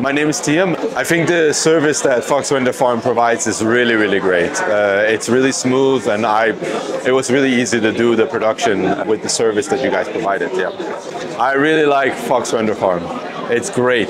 My name is Tiyam. I think the service that Fox Renderfarm provides is really, really great. Uh, it's really smooth, and I, it was really easy to do the production with the service that you guys provided. Yeah, I really like Fox Renderfarm. It's great.